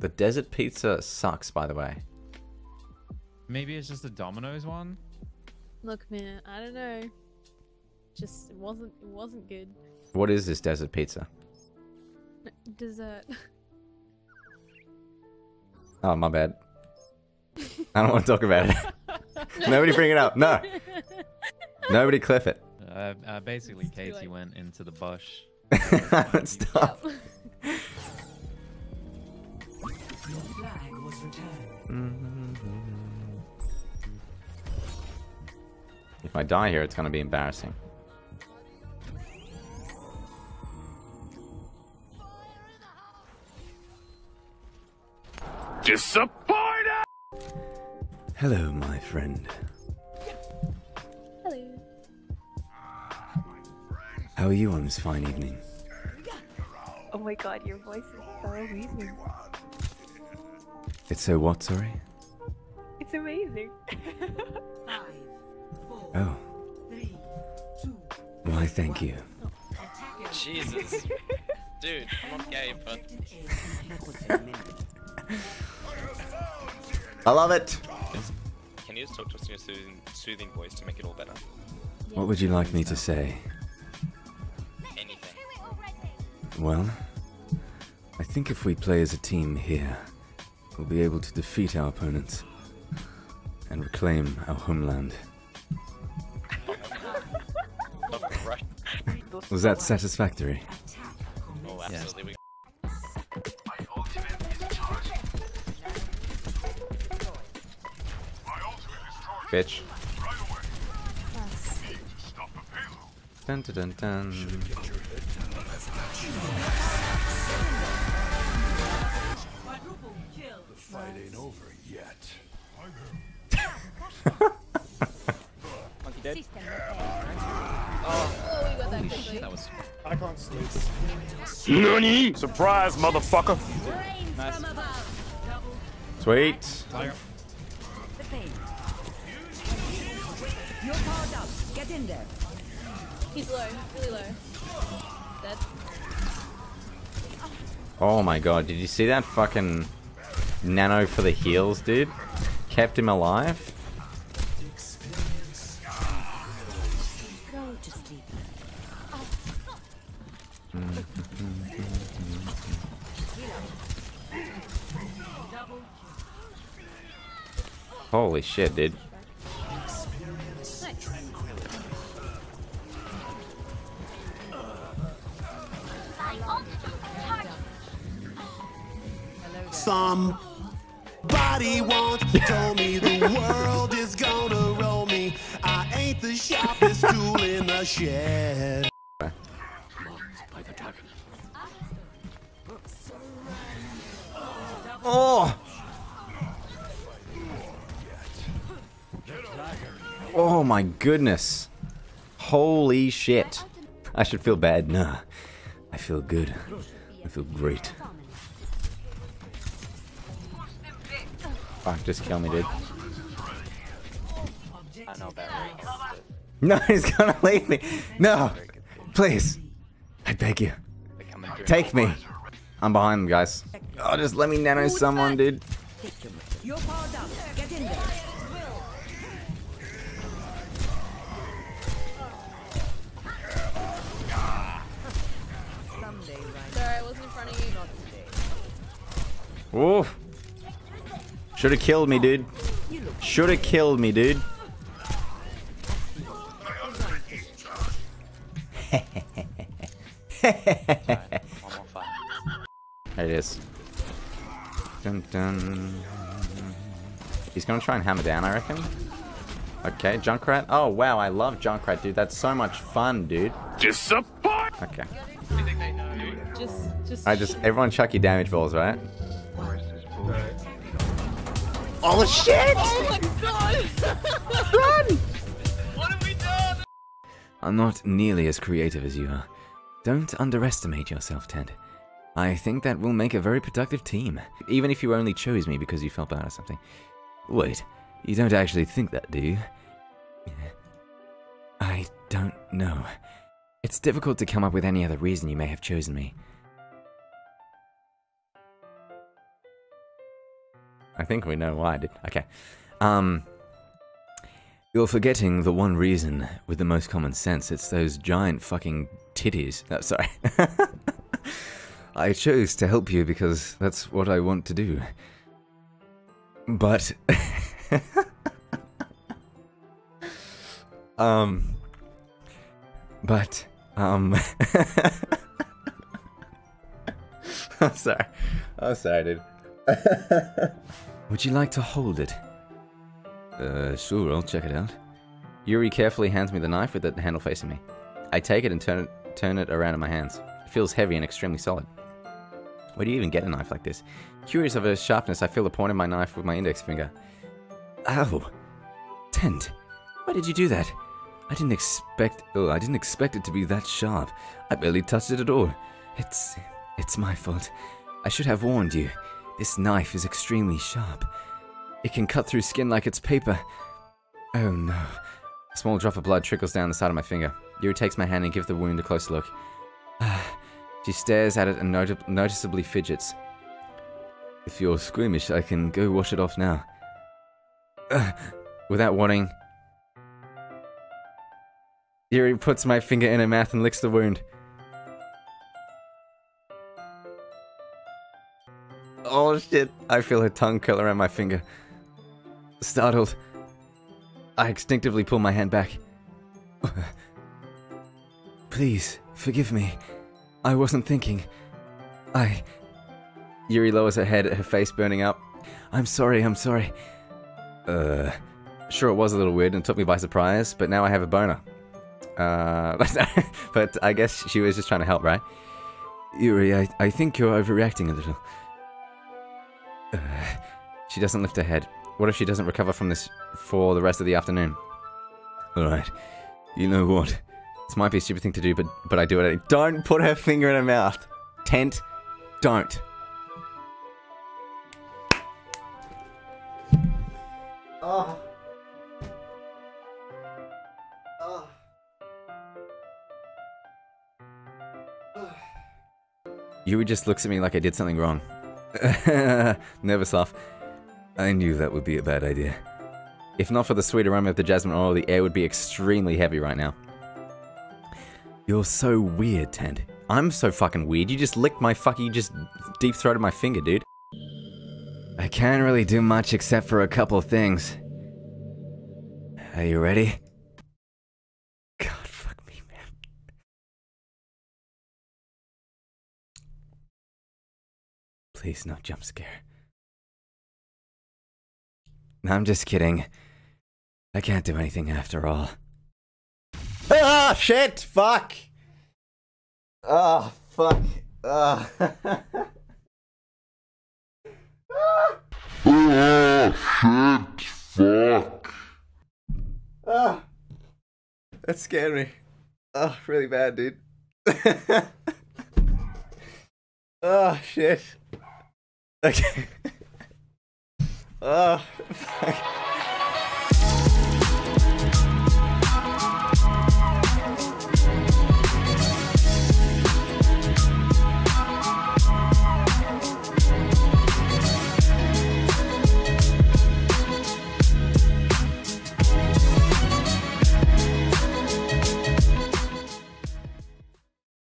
The desert pizza sucks, by the way. Maybe it's just the Domino's one. Look, man, I don't know. Just it wasn't it wasn't good. What is this desert pizza? Dessert. Oh, my bad. I don't want to talk about it. Nobody bring it up. No. Nobody clip it. Uh, uh, basically, It's Katie went into the bush. Stop. If I die here, it's going to be embarrassing. Disappointed! Hello, my friend. Hello. How are you on this fine evening? Oh my god, your voice is so amazing. It's so what, sorry? It's amazing. Five, four, Oh, three, two, why thank you. Jesus. Dude, I'm not gay, but I love it! can you just talk to us in a soothing, soothing voice to make it all better? What would you like me to say? Anything. Well, I think if we play as a team here, we'll be able to defeat our opponents and reclaim our homeland. Was that satisfactory? Oh, absolutely. We Bitch. Dun dun dun dun. Monkey dead. Oh, we got that Holy quickly. shit, that was. Nani? Surprise, motherfucker! Nice. Sweet. Tiger. the. You're powered up. Get in there. He's low, really low. Dead. Oh my god, did you see that fucking nano for the heals, dude? Kept him alive? Holy shit, dude. Somebody once told me the world is gonna roll me. I ain't the sharpest tool in the shed. Oh! Oh my goodness. Holy shit. I should feel bad. Nah. I feel good. I feel great. Fuck, just kill me, dude. I know about Rick. No, he's gonna leave me. No. Please. I beg you. They're coming through. Take me. I'm behind them, guys. Oh, just let me nano someone, dude. You're powered up. Get in there. Someday, right? Sorry, I wasn't in front of you. Oof. Should have killed me, dude. Should have killed me, dude. One more fight. There it is. Dun dun. He's gonna try and hammer down, I reckon. Okay, Junkrat. Oh wow, I love Junkrat, dude. That's so much fun, dude. Disappoint! Okay. Just, just. I just everyone chuck your damage balls, right? Oh shit! Oh my god! Run! What have we done? I'm not nearly as creative as you are. Don't underestimate yourself, Tent. I think that we'll make a very productive team, even if you only chose me because you felt bad or something. Wait, you don't actually think that, do you? I don't know. It's difficult to come up with any other reason you may have chosen me. I think we know why, dude. Okay. Um. You're forgetting the one reason with the most common sense. It's those giant fucking titties. Oh, sorry. I chose to help you because that's what I want to do. But. um. But. Um. I'm sorry. I'm sorry, dude. Would you like to hold it? Uh, sure, I'll check it out. Yuri carefully hands me the knife with the handle facing me. I take it and turn it, turn it around in my hands. It feels heavy and extremely solid. Where do you even get a knife like this? Curious of its sharpness, I feel the point of my knife with my index finger. Ow! Tent! Why did you do that? I didn't expect. Oh, I didn't expect it to be that sharp. I barely touched it at all. It's. It's my fault. I should have warned you. This knife is extremely sharp. It can cut through skin like it's paper. Oh no. A small drop of blood trickles down the side of my finger. Yuri takes my hand and gives the wound a closer look. she stares at it and noti- noticeably fidgets. If you're squeamish, I can go wash it off now. Without warning, Yuri puts my finger in her mouth and licks the wound. Oh shit, I feel her tongue curl around my finger. Startled, I instinctively pull my hand back. Please, forgive me. I wasn't thinking. I. Yuri lowers her head, her face burning up. I'm sorry, I'm sorry. Uh. Sure, it was a little weird and took me by surprise, but now I have a boner. Uh. but I guess she was just trying to help, right? Yuri, I, I think you're overreacting a little. Uh, she doesn't lift her head. What if she doesn't recover from this for the rest of the afternoon? Alright. You know what? This might be a stupid thing to do, but but I do it. Don't put her finger in her mouth. Tent. Don't. Oh. Oh. Yuri just looks at me like I did something wrong. Nervous laugh. I knew that would be a bad idea. If not for the sweet aroma of the jasmine oil, the air would be extremely heavy right now. You're so weird, Tent. I'm so fucking weird. You just licked my fucking, you just deep throated my finger, dude. I can't really do much except for a couple things. Are you ready? God, fuck me, man. Please, no jump scare. I'm just kidding. I can't do anything after all. Ah, shit! Fuck! Ah, fuck. Ah. Oh, shit, fuck. ah. That scared me. Oh, really bad, dude. oh, shit. Okay. oh, fuck.